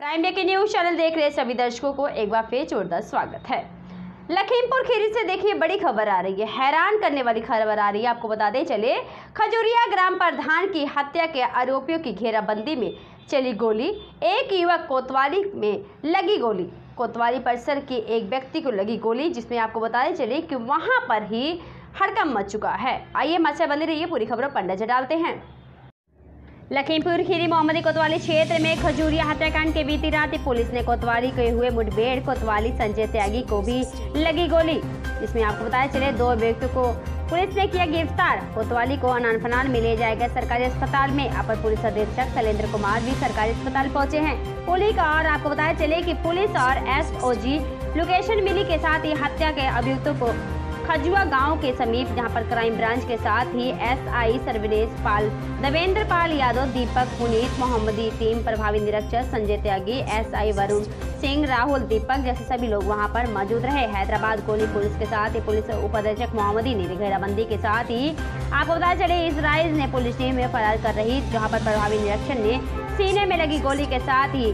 Prime day के news channel देख रहे सभी दर्शकों को एक बार फिर जोरदार स्वागत है। लखीमपुर खीरी से देखिए बड़ी खबर आ रही है। हैरान करने वाली खबर आ रही है। आपको बताते चले खजूरिया ग्राम प्रधान की हत्या के आरोपियों की घेराबंदी में चली गोली। एक युवक कोतवाली में लगी गोली। कोतवाली परिसर के एक व्यक्ति को लगी गोली, जिसमें आपको बताते चले कि वहाँ पर ही हड़कम मच चुका है। आइए मत्स्य बंदी रहिए, पूरी खबरों पर नज़र डालते हैं। लखीमपुर, खीरी, मोहम्मदी, कोतवाली क्षेत्र में खजूरिया हत्याकांड के बीती रात पुलिस ने कोतवाली के हुए मुठभेड़ कोतवाली संजय त्यागी को भी लगी गोली। जिसमें आपको बताया चले, दो व्यक्तियों को पुलिस ने किया गिरफ़्तार। कोतवाली को अनान फनान में ले जाया गया सरकारी अस्पताल में। अपर पुलिस अधीक्षक शैलेंद्र कुमार भी सरकारी अस्पताल पहुँचे हैं। पुलिस और आपको बताया चले कि पुलिस और एसओजी लोकेशन मिली के साथ ही हत्या के अभियुक्तों को खजुआ गाँव के समीप, जहाँ पर क्राइम ब्रांच के साथ ही एसआई सर्विनेश पाल, देवेंद्र पाल यादव, दीपक पुनीत, मोहम्मदी टीम प्रभावी निरीक्षक संजय त्यागी, एसआई वरुण सिंह, राहुल दीपक जैसे सभी लोग वहाँ पर मौजूद रहे। हैदराबाद कोली पुलिस के साथ ही पुलिस उप उपाधीक्षक मोहम्मदी ने घेराबंदी के साथ ही आपको बताया चले इसराइल ने पुलिस टीम में फरार कर रही, जहाँ पर प्रभावी निरीक्षण ने सीने में लगी गोली के साथ ही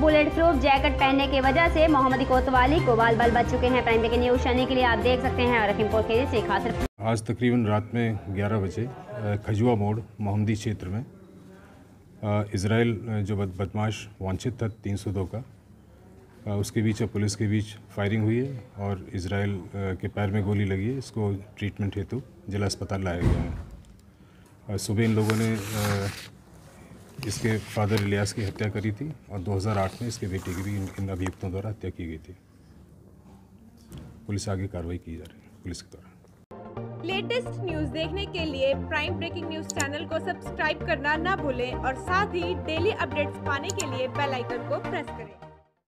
बुलेट प्रूफ जैकेट पहनने की वजह से मोहम्मदी कोतवाली को बाल बाल बच चुके हैं। प्राइम के न्यूज़ चैनल के लिए आप देख सकते हैं। रखीमपुर के से खास आज तकरीबन रात में 11 बजे खजुआ मोड़ मोहम्मदी क्षेत्र में इसराइल जो बद, बदमाश वांछित था 302 का उसके बीच और पुलिस के बीच फायरिंग हुई है और इसराइल के पैर में गोली लगी है। इसको ट्रीटमेंट हेतु जिला अस्पताल लाया गया है। सुबह इन लोगों ने इसके फादर इलियास की हत्या करी थी और 2008 में इसके बेटे की भी इन अभियुक्तों द्वारा हत्या की गई थी। पुलिस आगे कार्रवाई की जा रही है, पुलिस के द्वारा। लेटेस्ट न्यूज़ देखने के लिए प्राइम ब्रेकिंग न्यूज़ चैनल को सब्सक्राइब करना ना भूलें और साथ ही डेली अपडेट्स पाने के लिए बेलाइकन को प्रेस करें।